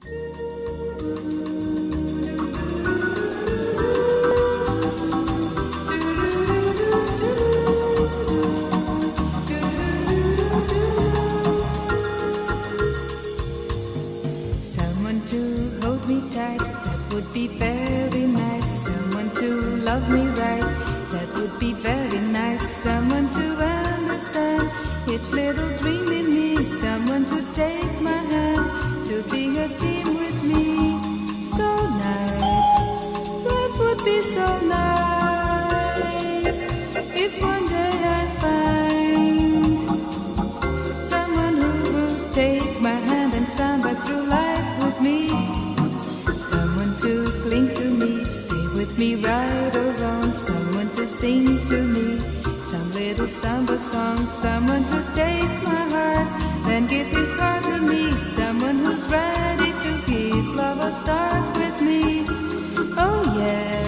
Someone to hold me tight, that would be very nice. Someone to love me right, that would be very nice. Someone to understand each little dream in me. Someone to take my hand, to be hand and samba through life with me. Someone to cling to me, stay with me right or wrong. Someone to sing to me, some little samba song. Someone to take my heart, then give his heart to me. Someone who's ready to give love a start with me. Oh yes,